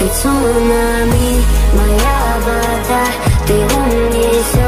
Ты цунами, моя вода Ты унесешь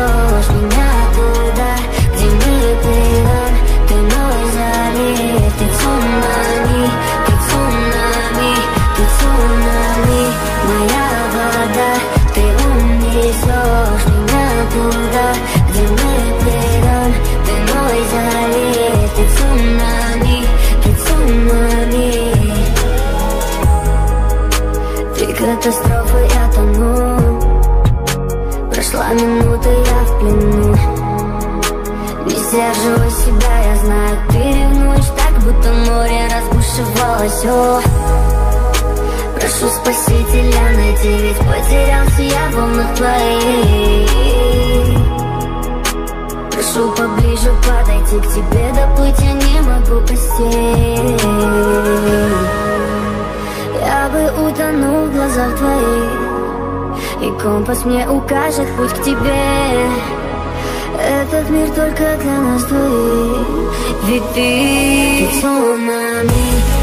ты катастрофа, я тону. Прошла минута, я в плену. Не сдерживай себя, я знаю, ты ревнуешь Так, будто море разбушевалось, о Прошу спасителя найти, ведь потерялся я в волнах твоих. Прошу поближе подойти к тебе, доплыть я не могу простить утонул в глазах твоих. И компас мне укажет путь к тебе. Этот мир только для нас двоих. Ведь ты, ты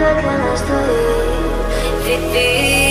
тебе Этот мир только для